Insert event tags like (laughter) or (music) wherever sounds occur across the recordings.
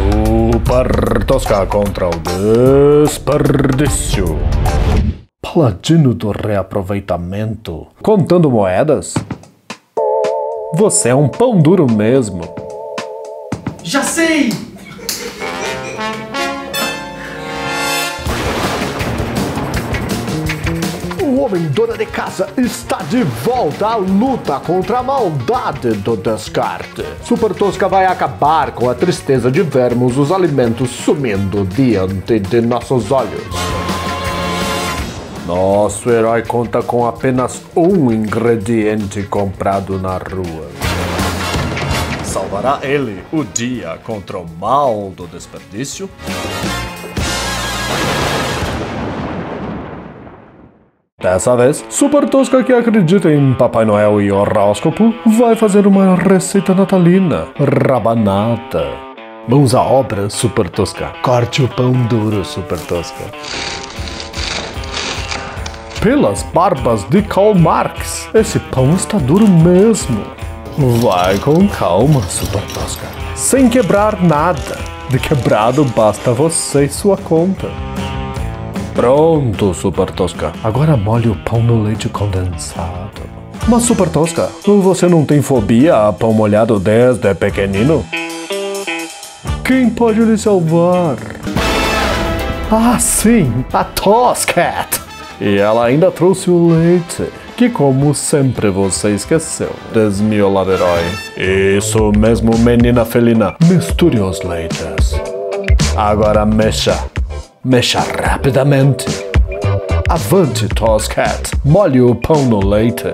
Super Tosca contra o desperdício. Paladino do reaproveitamento. Contando moedas? Você é um pão duro mesmo. Já sei! Homem dona de casa está de volta à luta contra a maldade do descarte. Super Tosca vai acabar com a tristeza de vermos os alimentos sumindo diante de nossos olhos. Nosso herói conta com apenas um ingrediente comprado na rua. Salvará ele o dia contra o mal do desperdício? Dessa vez, Super Tosca que acredita em Papai Noel e horóscopo vai fazer uma receita natalina, rabanada. Mãos à obra, Super Tosca. Corte o pão duro, Super Tosca. Pelas barbas de Karl Marx, esse pão está duro mesmo. Vai com calma, Super Tosca. Sem quebrar nada. De quebrado basta você e sua conta. Pronto, Super Tosca. Agora molhe o pão no leite condensado. Mas, Super Tosca, você não tem fobia a pão molhado desde pequenino? Quem pode lhe salvar? Ah, sim, a Toscat! E ela ainda trouxe o leite, que como sempre você esqueceu, desmiolado herói. Isso mesmo, menina felina. Misture os leites. Agora mexa. Mexa rapidamente. Avante, Toscat. Molhe o pão no leite.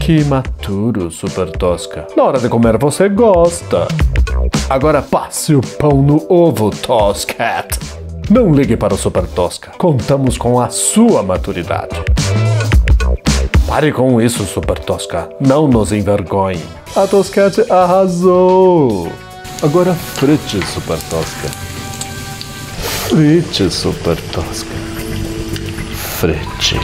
Que maturo, Super Tosca. Na hora de comer você gosta. Agora passe o pão no ovo, Toscat. Não ligue para o Super Tosca. Contamos com a sua maturidade. Pare com isso, Super Tosca. Não nos envergonhe. A Toscat arrasou. Agora frite, Super Tosca. Frite, Super Tosca. Frite.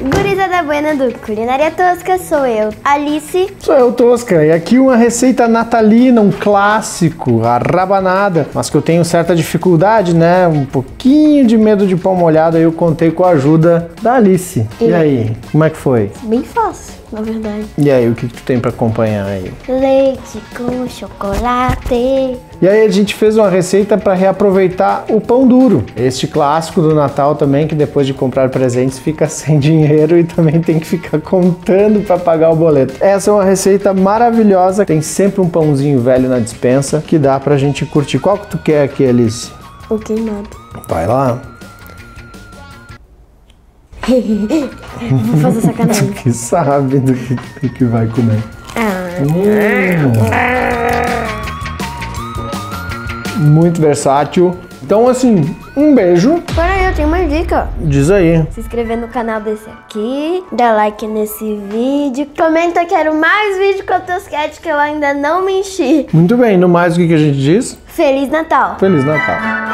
Gurizada buena do Culinária Tosca, sou eu, Alice. Sou eu, Tosca, e aqui uma receita natalina, um clássico, a rabanada, mas que eu tenho certa dificuldade, né? Um pouquinho de medo de pão molhado, aí eu contei com a ajuda da Alice. E, E- aí, como é que foi? Bem fácil, na verdade. E aí, o que, que tu tem pra acompanhar aí? Leite com chocolate. E aí a gente fez uma receita para reaproveitar o pão duro. Este clássico do Natal também, que depois de comprar presentes fica (laughs) sem dinheiro e também tem que ficar contando para pagar o boleto. Essa é uma receita maravilhosa, tem sempre um pãozinho velho na dispensa que dá pra gente curtir. Qual que tu quer aqui, Alice? O queimado. Vai lá. Vou fazer (laughs) sacanagem. Que sabe do que, do que vai comer. Hum. Muito versátil. Então, assim, um beijo. Peraí, eu tenho uma dica. Diz aí. Se inscrever no canal desse aqui, dá like nesse vídeo, comenta quero mais vídeo com Toscat que eu ainda não me enchi. Muito bem, no mais o que que a gente diz? Feliz Natal! Feliz Natal.